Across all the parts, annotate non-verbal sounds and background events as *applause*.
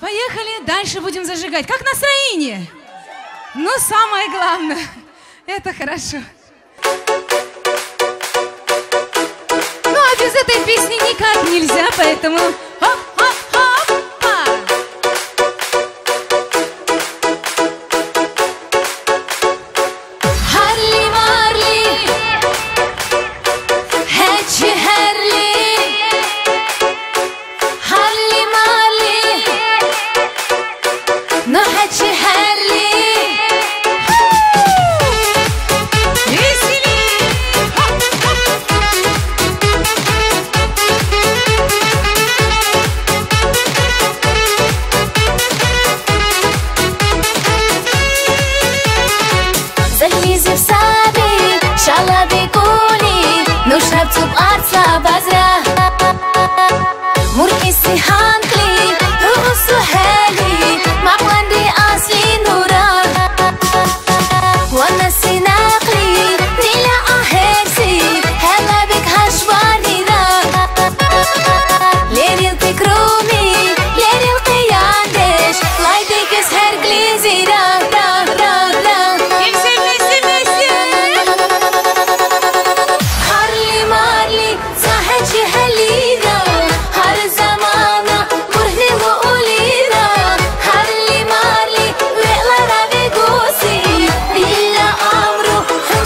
Поехали, дальше будем зажигать. Как настроение? Но самое главное, *laughs* это хорошо. Ну а без этой песни никак нельзя, поэтому 那还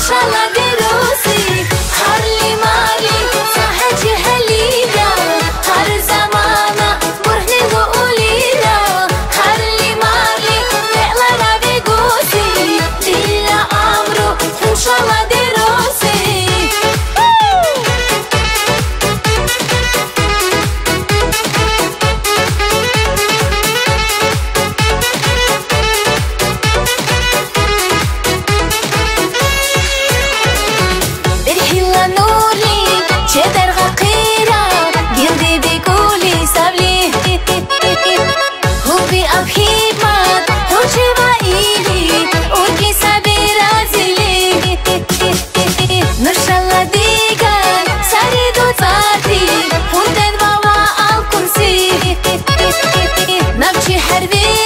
Shalom.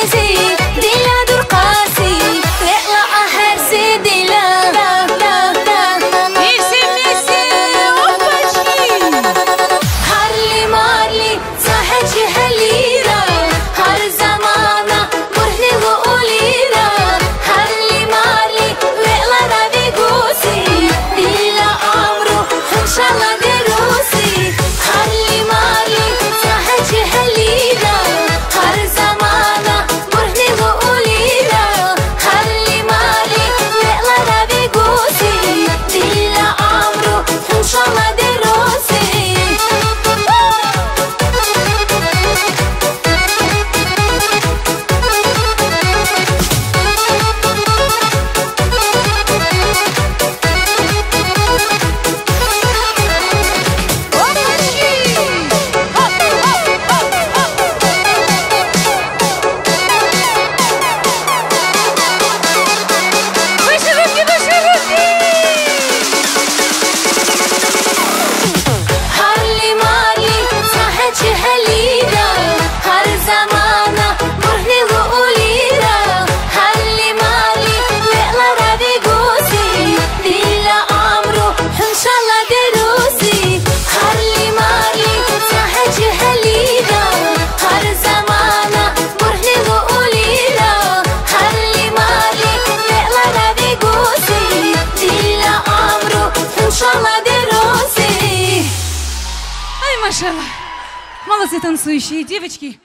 See. Оп, Молодцы танцующие девочки.